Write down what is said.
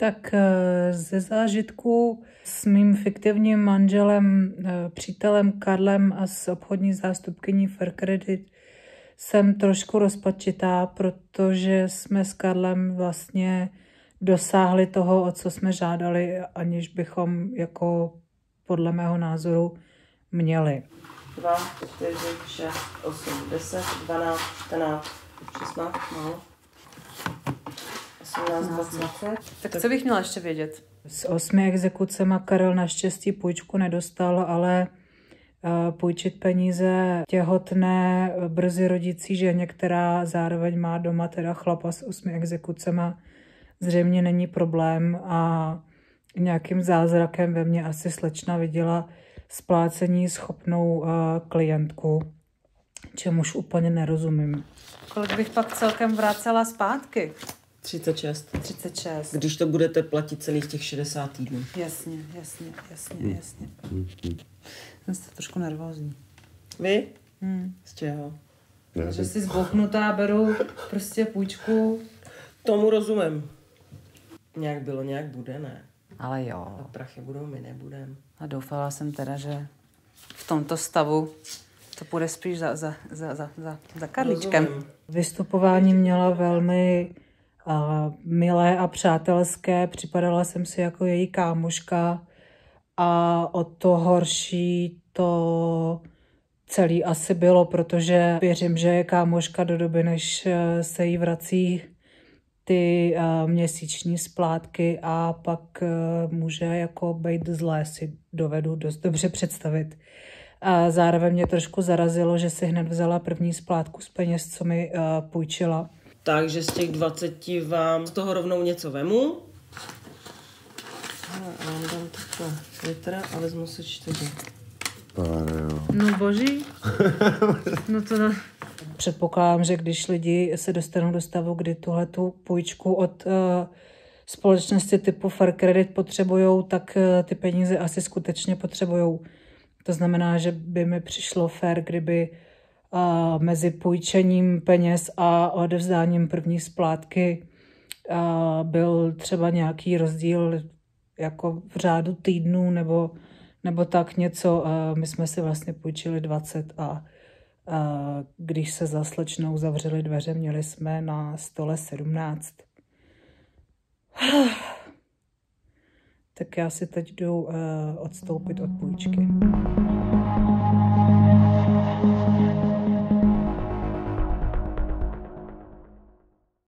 Tak eh, ze zážitku s mým fiktivním manželem, eh, přítelem Karlem a s obchodní zástupkyní Fair Credit jsem trošku rozpačitá, protože jsme s Karlem vlastně dosáhli toho, o co jsme žádali, aniž bychom jako podle mého názoru měli. 2, 4, 6, 8, 10, 12, 14, 16, no. 18, 20. Tak co bych měla ještě vědět? S osmi exekucema Karel naštěstí půjčku nedostal, ale eh, půjčit peníze těhotné, brzy rodící ženě, která zároveň má doma teda chlapa s osmi exekucema, zřejmě není problém a nějakým zázrakem ve mně asi slečna viděla splácení schopnou uh, klientku, čemuž úplně nerozumím. Kolik bych pak celkem vracela zpátky? 36. 36. Když to budete platit celých těch 60 týdnů. Jasně, jasně, jasně, jasně. Jsem se trošku nervózní. Vy? Hmm. Z čeho? Že si zbochnutá beru prostě půjčku. Tomu rozumím. Nějak bylo, nějak bude, ne? Ale A jo. prachy budou, my nebudem. A doufala jsem teda, že v tomto stavu to půjde spíš za, za, za, za, za, za Karličkem. Rozumím. Vystupování měla velmi milé a přátelské, připadala jsem si jako její kámoška a o to horší to celý asi bylo, protože věřím, že je kámoška do doby, než eh, se jí vrací ty uh, měsíční splátky a pak uh, může jako být zlé, si dovedu dost dobře představit. A zároveň mě trošku zarazilo, že si hned vzala první splátku z peněz, co mi půjčila. Takže z těch 20 vám z toho rovnou něco vemu. A já vám dám takto litra a vezmu si čtyři. No boží. No to no. Předpokládám, že když lidi se dostanou do stavu, kdy tuhle tu půjčku od uh, společnosti typu Fair Credit potřebují, tak uh, ty peníze asi skutečně potřebují. To znamená, že by mi přišlo fér, kdyby uh, mezi půjčením peněz a odevzdáním první splátky byl třeba nějaký rozdíl jako v řádu týdnů nebo, nebo tak něco. My jsme si vlastně půjčili 20 a když se za slečnou zavřely dveře, měli jsme na stole 17. Tak já si teď jdu uh, odstoupit od půjčky.